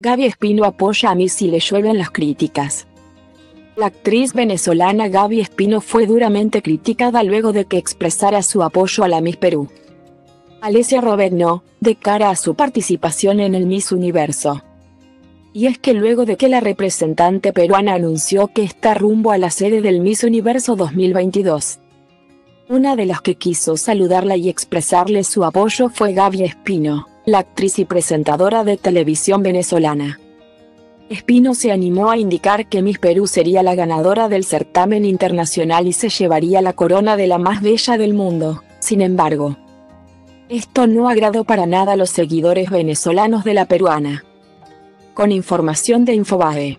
Gaby Espino apoya a Miss y le llueven las críticas. La actriz venezolana Gaby Espino fue duramente criticada luego de que expresara su apoyo a la Miss Perú. Alicia Robegno, de cara a su participación en el Miss Universo. Y es que luego de que la representante peruana anunció que está rumbo a la sede del Miss Universo 2022, una de las que quiso saludarla y expresarle su apoyo fue Gaby Espino la actriz y presentadora de televisión venezolana. Espino se animó a indicar que Miss Perú sería la ganadora del certamen internacional y se llevaría la corona de la más bella del mundo. Sin embargo, esto no agradó para nada a los seguidores venezolanos de la peruana. Con información de Infobae.